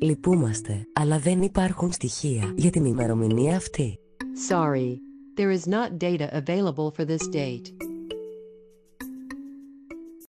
Λυπούμαστε, αλλά δεν υπάρχουν στοιχεία για την ημερομηνία αυτή. Sorry. There is not data available for this date.